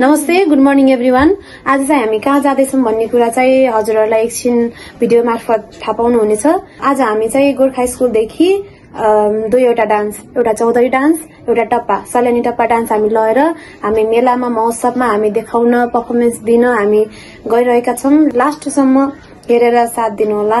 नमस्ते good morning every one आज चाहिँ हामी कहाँ जाँदैछौँ भन्ने कुरा चाहिँ हजुरहरूलाई एकछिन भिडियो मार्फत थाहा पाउनुहुनेछ। आज हामी चाहिँ गोर्खा स्कुलदेखि दुईवटा डान्स एउटा चौधरी डान्स एउटा टप्पा सल्यानी टप्पा डान्स हामी लगेर हामी मेलामा महोत्सवमा हामी देखाउन पर्फर्मेन्स दिन हामी गइरहेका छौँ। लास्टसम्म हेरेर साथ दिनुहोला।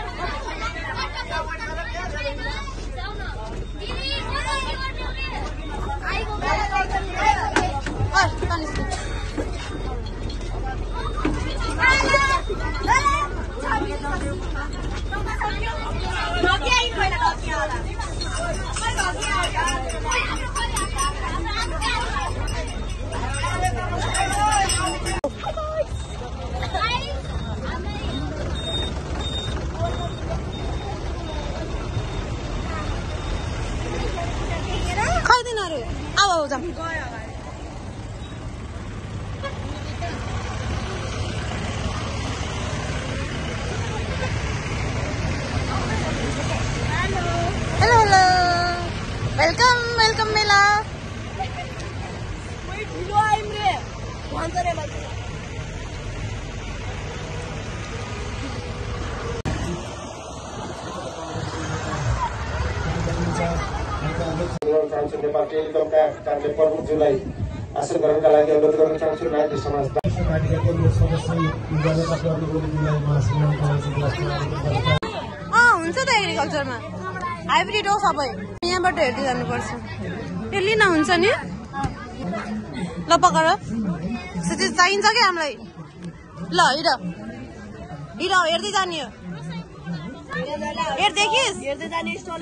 啊，我怎么？गर्न चाहन्छु नेपाल टेलिकमका कार्य प्रमुखज्यूलाई आसन ग्रहणका लागि अनुरोध गर्न चाहन्छु नागरिक समाज हुन्छ त एग्रिकल्चरमा हाइब्रिड हो सबै। यहाँबाट हेर्दै जानुपर्छ यो लिन हुन्छ नि? ल पकाएर त्यो चाहिन्छ कि हामीलाई? ल हिँड। हिँड हेर्दै जाने हो। हेर देखिस् हेर्दै जाने स्टल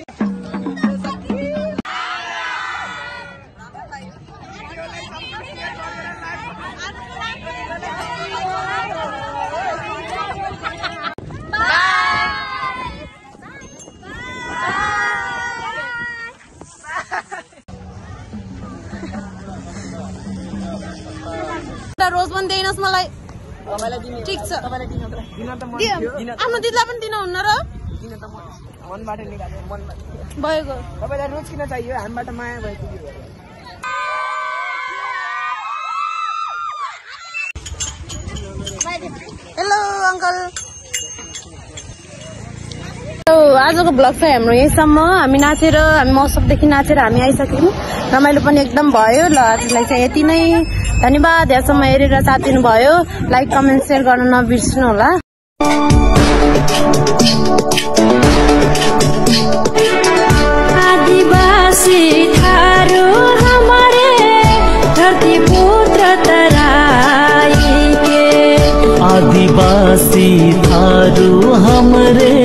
पनि दिइनस् मलाई। ठिक छ। आफ्नो दिदीलाई पनि दिनुहुन्न र? भएको तपाईँलाई रोज किन चाहियो? हामीबाट माया भएको हेलो अङ्कल आजको भ्लग चाहिँ हाम्रो यहीँसम्म हामी नाचेर हामी मौसमदेखि नाचेर हामी आइसक्यौँ रमाइलो पनि एकदम भयो। ल हजुरलाई चाहिँ यति नै धन्यवाद। यहाँसम्म हेरेर साथ दिनुभयो लाइक कमेन्ट सेयर गर्न नबिर्सिनु होला। आदिवासी थारू हमरे